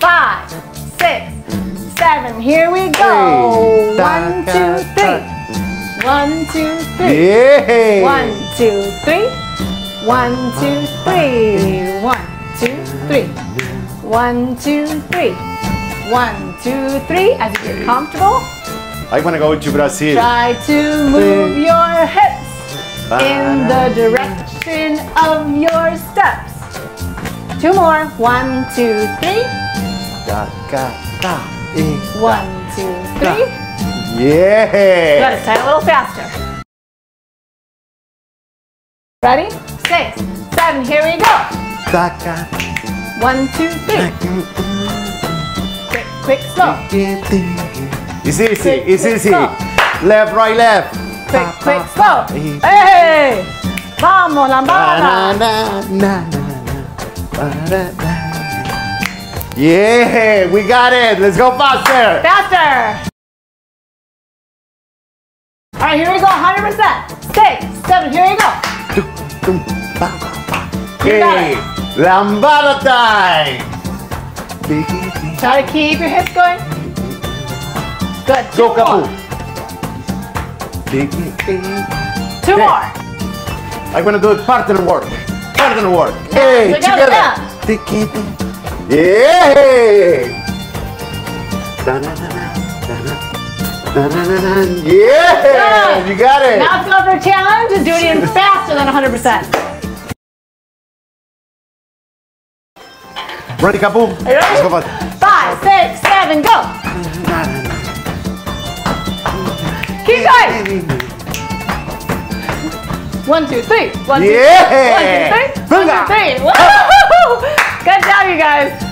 five, six, seven. Here we go. One, two, three. One, two, three. Yeah. One, two, three. One, two, three. One, two, three. One, two, three. One, two, three. As you get comfortable, I want to go to Brazil. try to move your hips in ah. the direction of your steps. Two more. One, two, three. Da, ga, da, eh. One, two, three. Yeah. Good. Say it a little faster. Ready? Six, seven. Here we go. Da, ga, One, two, three. Quick, quick, slow. It's easy. Quick, It's quick, easy. slow. Left, right, left. Quick, quick, slow. Hey! Vamos, Na, lambada. Yeah, we got it. Let's go faster. Faster. All right, here we go. 100%. Six, seven. Here we go. Okay, lambada time. Try to keep your hips going. Good. Two Go, more. Two more. I'm gonna do it partner work. Partner work. Hey, together, together. Yeah. Yeah, you got it. Now let's go for a challenge and do it even faster than 100%. Ready, you ready? Let's go. Five, six, seven, go. Keep going. One, two, three. One, two, Yeah. three. One, two, three. One, two, three. Good job, you guys.